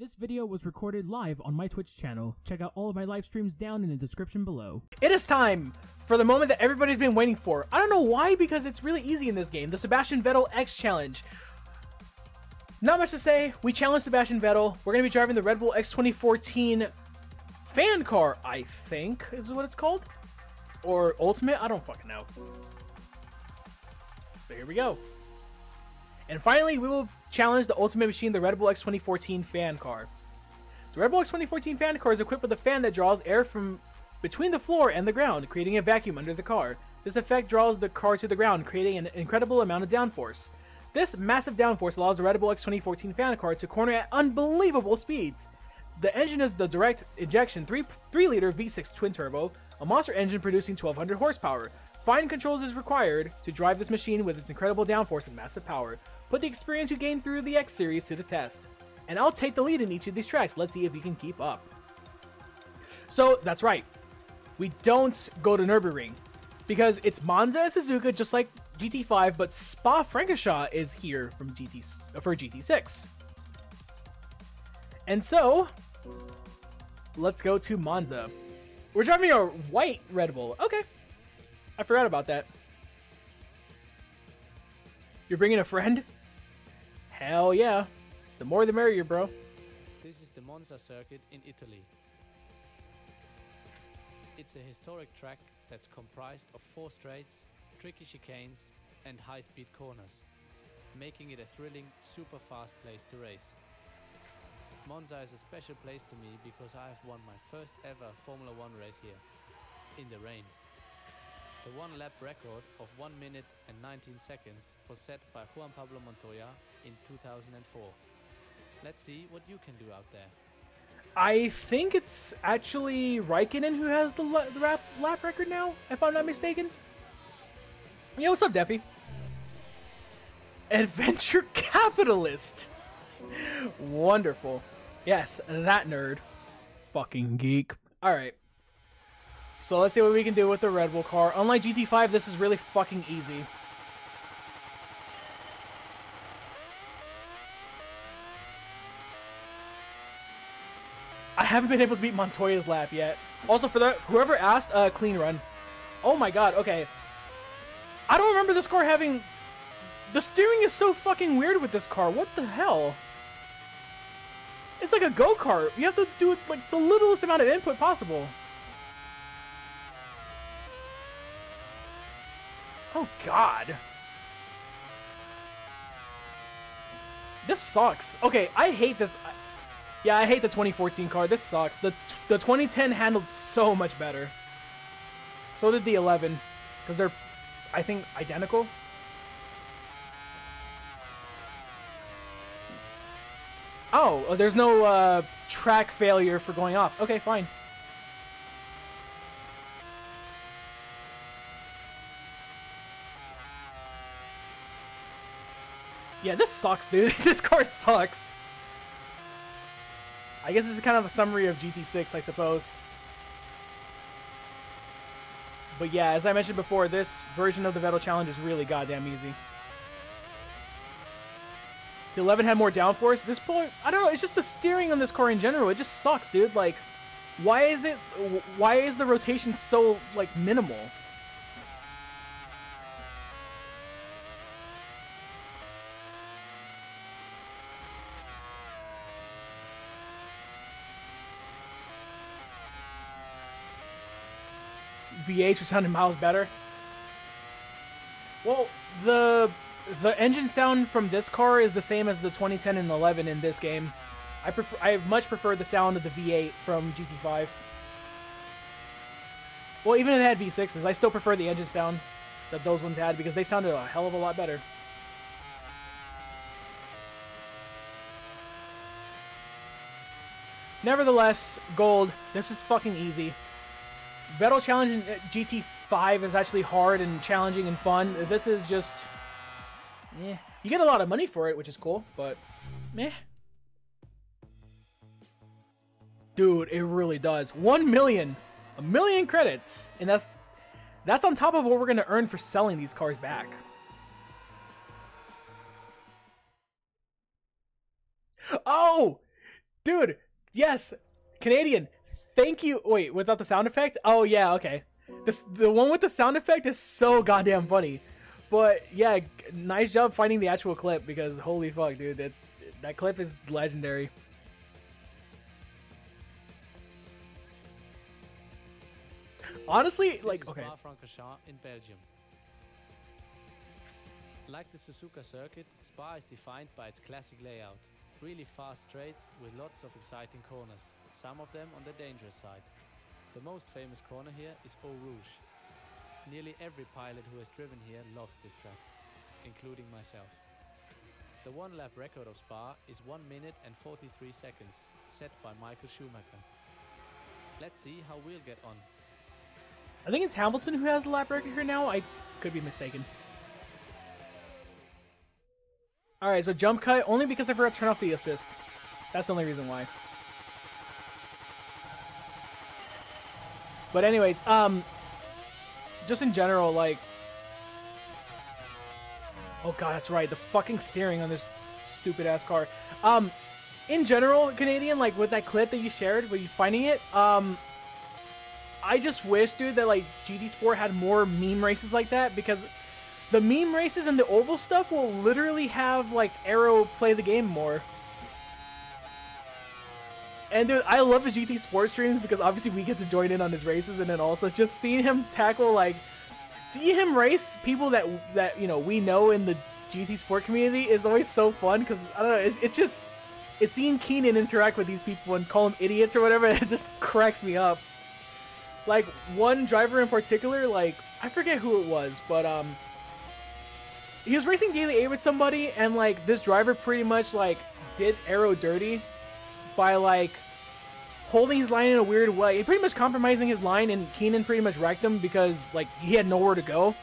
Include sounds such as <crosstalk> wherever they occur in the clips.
This video was recorded live on my Twitch channel. Check out all of my live streams down in the description below. It is time for the moment that everybody's been waiting for. I don't know why, because it's really easy in this game. The Sebastian Vettel X Challenge. Not much to say. We challenged Sebastian Vettel. We're going to be driving the Red Bull X 2014 fan car, I think, is what it's called. Or Ultimate? I don't fucking know. So here we go. And finally, we will challenge the Ultimate Machine, the Red Bull X 2014 fan car. The Red Bull X 2014 fan car is equipped with a fan that draws air from between the floor and the ground, creating a vacuum under the car. This effect draws the car to the ground, creating an incredible amount of downforce. This massive downforce allows the Red Bull X 2014 fan car to corner at unbelievable speeds. The engine is the direct injection 3, 3 liter V6 twin turbo, a monster engine producing 1200 horsepower. Fine controls is required to drive this machine with its incredible downforce and massive power. Put the experience you gained through the X series to the test. And I'll take the lead in each of these tracks. Let's see if you can keep up. So, that's right. We don't go to Nürburgring. Because it's Monza and Suzuka just like GT5, but Spa Francorchamps is here from GT uh, for GT6. And so, let's go to Monza. We're driving a white Red Bull. Okay. I forgot about that. You're bringing a friend? Hell yeah. The more the merrier, bro. This is the Monza circuit in Italy. It's a historic track that's comprised of four straights, tricky chicanes, and high speed corners, making it a thrilling, super fast place to race. Monza is a special place to me because I have won my first ever Formula One race here, in the rain. The one lap record of 1 minute and 19 seconds was set by Juan Pablo Montoya in 2004. Let's see what you can do out there. I think it's actually Raikkonen who has the, la- the lap, lap record now, if I'm not mistaken. Yeah, what's up, Deppy? Adventure <laughs> Capitalist! Wonderful. Yes, that nerd. Fucking geek. Alright. So let's see what we can do with the Red Bull car. Unlike GT5, this is really fucking easy. I haven't been able to beat Montoya's lap yet. Also, for that, whoever asked, uh, clean run. Oh my god, okay. I don't remember this car having... The steering is so fucking weird with this car. What the hell? It's like a go-kart. You have to do it like the littlest amount of input possible. Oh god. This sucks. Okay, I hate this. Yeah, I hate the 2014 car. This sucks. The the 2010 handled so much better. So did the 11, because they're, I think, identical. Oh, there's no uh, track failure for going off. Okay, fine. Yeah, this sucks, dude. <laughs> this car sucks. I guess this is kind of a summary of GT6, I suppose. But yeah, as I mentioned before, this version of the Vettel Challenge is really goddamn easy. The 11 had more downforce. This point, I don't know, it's just the steering on this car in general. It just sucks, dude. Like, why is it, why is the rotation so, like, minimal? V8s were sounding miles better. Well, the the engine sound from this car is the same as the 2010 and 11 in this game. I prefer I much prefer the sound of the V8 from GT5. Well, even if it had V6s, I still prefer the engine sound that those ones had because they sounded a hell of a lot better. Nevertheless, gold, this is fucking easy. Vettel Challenge in GT5 is actually hard and challenging and fun. This is just... Eh. You get a lot of money for it, which is cool, but... Meh. Dude, it really does. One million! A million credits! And that's... That's on top of what we're going to earn for selling these cars back. Oh! Dude, yes, Canadian. Thank you. Wait, without the sound effect? Oh yeah, okay. This the one with the sound effect is so goddamn funny. But yeah, nice job finding the actual clip because holy fuck, dude, that that clip is legendary. Honestly, This like okay, in Belgium. Like the Suzuka circuit, Spa is defined by its classic layout. Really fast straights with lots of exciting corners, some of them on the dangerous side. The most famous corner here is Eau Rouge. Nearly every pilot who has driven here loves this track, including myself. The one lap record of Spa is 1 minute and 43 seconds, set by Michael Schumacher. Let's see how we'll get on. I think it's Hamilton who has the lap record here now. I could be mistaken. All right, so jump cut only because I forgot to turn off the assist. That's the only reason why. But anyways, um, just in general, like, oh god, that's right, the fucking steering on this stupid ass car. Um, in general, Canadian, like with that clip that you shared, were you finding it, um, I just wish, dude, that like GT Sport had more meme races like that because the meme races and the oval stuff will literally have like Arrow play the game more. And dude, I love his GT Sport streams because obviously we get to join in on his races, and then also just seeing him tackle like, see him race people that that you know we know in the GT Sport community is always so fun because I don't know, it's, it's just it's seeing Keenan interact with these people and call them idiots or whatever. <laughs> It just cracks me up like one driver in particular, like I forget who it was, but um he was racing daily A with somebody and like this driver pretty much like did Arrow dirty by like holding his line in a weird way. Pretty much compromising his line and Keenan pretty much wrecked him because like he had nowhere to go.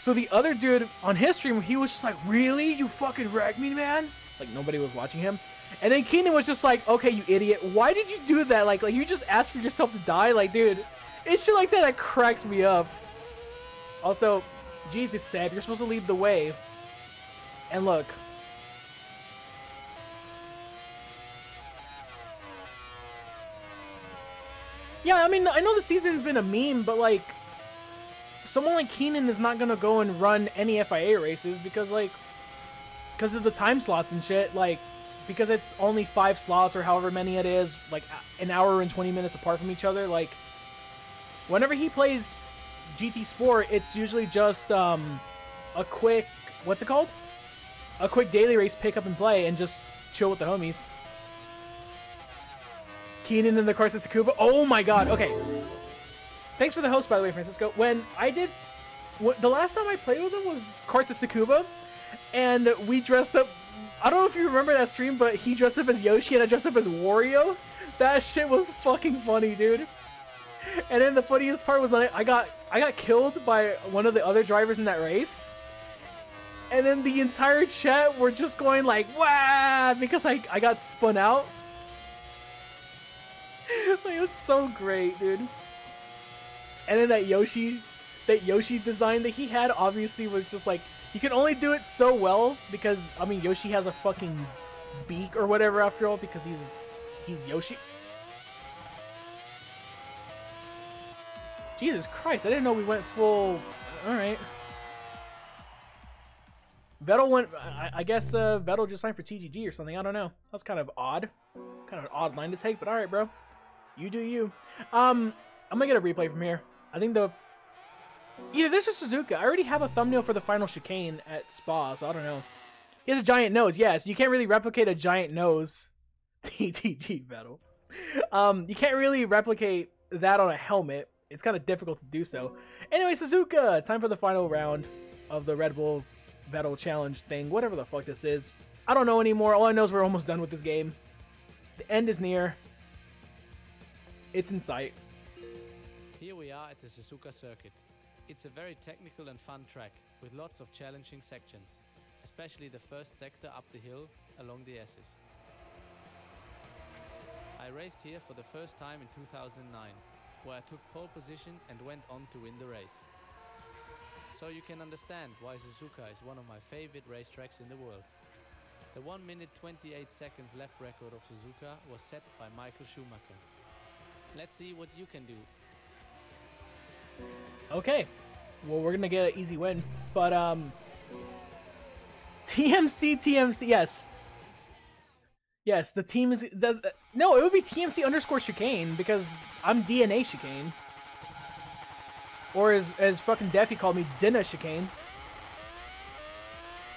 So the other dude on his stream, he was just like, "Really? You fucking wrecked me, man!" Like nobody was watching him. And then Keenan was just like, "Okay, you idiot. Why did you do that? Like, like you just asked for yourself to die. Like, dude, it's shit like that that cracks me up." Also, Jesus said, "You're supposed to lead the way." And look. Yeah, I mean, I know the season's been a meme, but like, someone like Keenan is not gonna go and run any FIA races because like, because of the time slots and shit. Like, because it's only five slots or however many it is, like an hour and 20 minutes apart from each other. Like, whenever he plays GT Sport, it's usually just um, a quick, what's it called? A quick daily race pick up and play and just chill with the homies. Keenan in the course of Tsukuba. Oh my god. Okay. Thanks for the host, by the way, Francisco. When I did, wh- the last time I played with him was Corsa Tsukuba, and we dressed up. I don't know if you remember that stream, but he dressed up as Yoshi and I dressed up as Wario. That shit was fucking funny, dude. And then the funniest part was like I got I got killed by one of the other drivers in that race. And then the entire chat were just going like, "Wow!" because I I got spun out. <laughs> like it's so great, dude. And then that Yoshi, that Yoshi design that he had obviously was just like you can only do it so well because I mean Yoshi has a fucking beak or whatever after all because he's he's Yoshi. Jesus Christ, I didn't know we went full. All right. Vettel went. I, I guess uh, Vettel just signed for TGG or something. I don't know. That's kind of odd. Kind of an odd line to take, but all right, bro. You do you. Um, I'm gonna get a replay from here. I think the either this or Suzuka. I already have a thumbnail for the final chicane at Spa, so I don't know. He has a giant nose. Yes, you can't really replicate a giant nose. <laughs> TTG battle. Um, you can't really replicate that on a helmet. It's kind of difficult to do so. Anyway, Suzuka, time for the final round of the Red Bull Battle Challenge thing. Whatever the fuck this is. I don't know anymore. All I know is we're almost done with this game. The end is near. It's in sight. Here we are at the Suzuka circuit. It's a very technical and fun track with lots of challenging sections, especially the first sector up the hill along the S's. I raced here for the first time in 2009, where I took pole position and went on to win the race. So you can understand why Suzuka is one of my favorite racetracks in the world. The 1 minute 28 seconds lap record of Suzuka was set by Michael Schumacher. Let's see what you can do. Okay. Well, we're gonna get an easy win, but um, TMC, TMC, yes, yes. The team is the, the- no. It would be TMC underscore chicane because I'm DNA chicane, or as as fucking Deafy called me, Dinna chicane.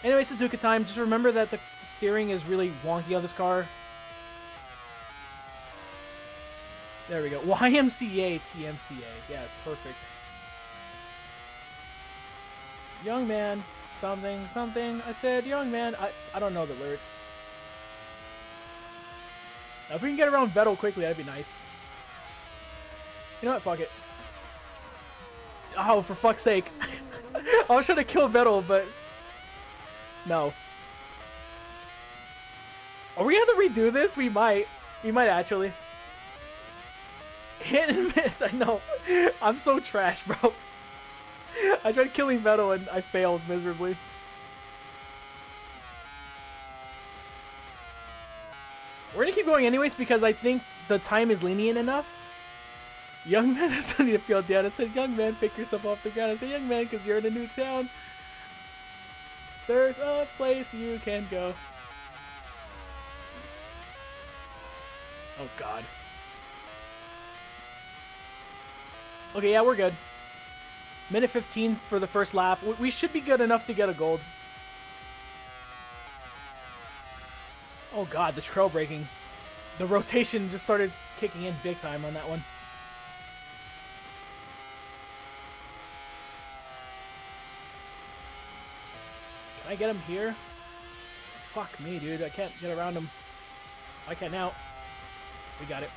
Anyway, Suzuka time. Just remember that the steering is really wonky on this car. There we go. <laughs> YMCA TMCA. Yes, perfect. Young man, something, something. I said, young man. I, I don't know the lyrics. Now, if we can get around Vettel quickly, that'd be nice. You know what? Fuck it. Oh, for fuck's sake. <laughs> I was trying to kill Vettel, but... No. Are we gonna have to redo this? We might. We might actually. Hit and miss, I know. I'm so trash, bro. I tried killing Vettel and I failed miserably. We're gonna keep going anyways because I think the time is lenient enough. Young man, there's no need to feel. I said, young man, pick yourself off the ground. I said, young man, because you're in a new town. There's a place you can go. Oh god. Okay, yeah, we're good. Minute 15 for the first lap. We- should be good enough to get a gold. Oh god, the trail breaking. The rotation just started kicking in big time on that one. Can I get him here? Fuck me, dude. I can't get around him. I can now. We got it.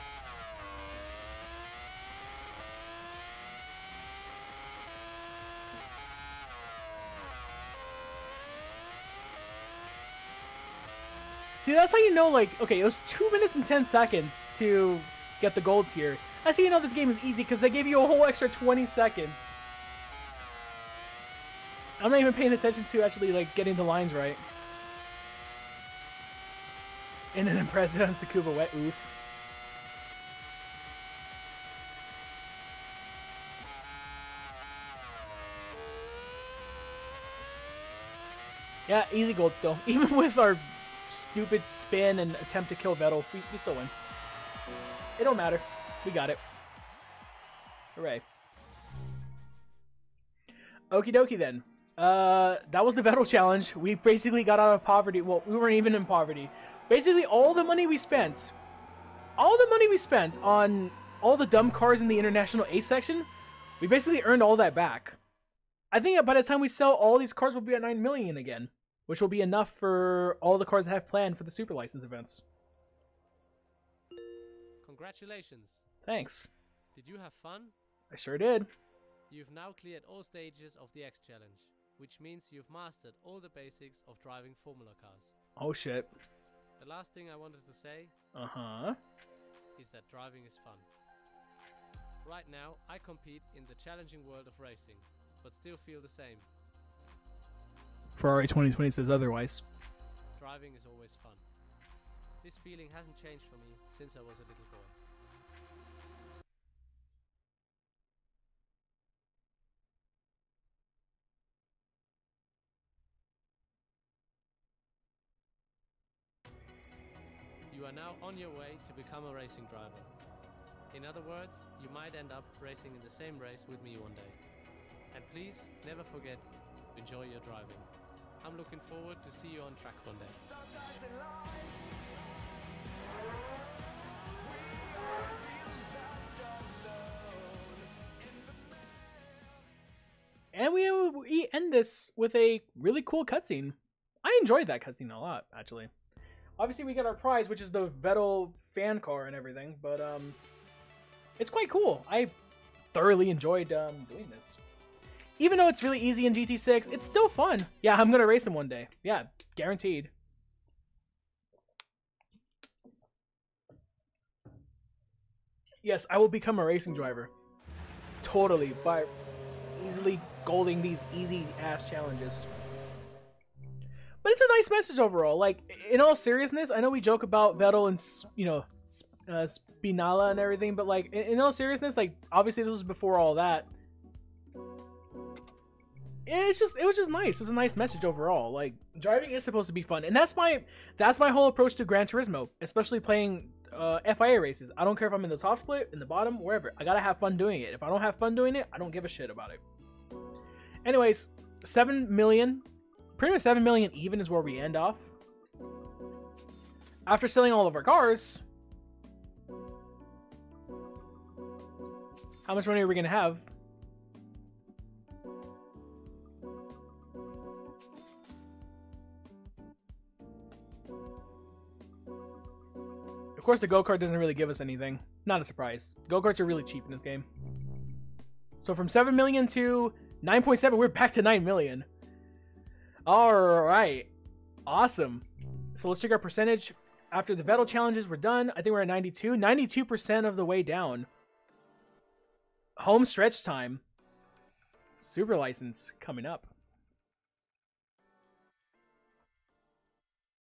See, that's how you know, like, okay, it was 2 minutes and 10 seconds to get the golds here. That's how you know this game is easy, because they gave you a whole extra 20 seconds. I'm not even paying attention to actually, like, getting the lines right. In an impressive <laughs> on Sakuba wet oof. Yeah, easy gold still. <laughs> Even with our stupid spin and attempt to kill Vettel, we, we still win. It don't matter. We got it. Hooray. Okie dokie then. Uh, that was the Vettel challenge. We basically got out of poverty. Well, we weren't even in poverty. Basically, all the money we spent, all the money we spent on all the dumb cars in the international A section, we basically earned all that back. I think by the time we sell all these cars, we'll be at 9 million again, which will be enough for all the cars I have planned for the super license events. Congratulations! Thanks. Did you have fun? I sure did. You've now cleared all stages of the X Challenge, which means you've mastered all the basics of driving Formula cars. Oh shit. The last thing I wanted to say Uh huh. is that driving is fun. Right now, I compete in the challenging world of racing, but still feel the same. Ferrari 2020 says otherwise. Driving is always fun. This feeling hasn't changed for me since I was a little boy. You are now on your way to become a racing driver. In other words, you might end up racing in the same race with me one day. And please never forget, enjoy your driving. I'm looking forward to see you on track one day. And we, we end this with a really cool cutscene. I enjoyed that cutscene a lot, actually. Obviously, we get our prize, which is the Vettel fan car and everything, but um, it's quite cool. I thoroughly enjoyed um, doing this. Even though it's really easy in GT6, it's still fun. Yeah, I'm gonna race him one day. Yeah, guaranteed. Yes, I will become a racing driver. Totally, by easily golding these easy ass challenges. But it's a nice message overall. Like in all seriousness, I know we joke about Vettel and you know uh, Spinala and everything, but like in, in all seriousness, like obviously this was before all that. It's just it was just nice. It's a nice message overall. Like driving is supposed to be fun, and that's my that's my whole approach to Gran Turismo, especially playing uh, FIA races. I don't care if I'm in the top split, in the bottom, wherever. I gotta have fun doing it. If I don't have fun doing it, I don't give a shit about it. Anyways, seven million, pretty much seven million even is where we end off. After selling all of our cars, how much money are we gonna have? Of course, the go kart doesn't really give us anything. Not a surprise. Go karts are really cheap in this game. So from 7 million to 9.7, we're back to 9 million. Alright. Awesome. So let's check our percentage. After the Vettel challenges were done, I think we're at 92. 92% of the way down. Home stretch time. Super license coming up.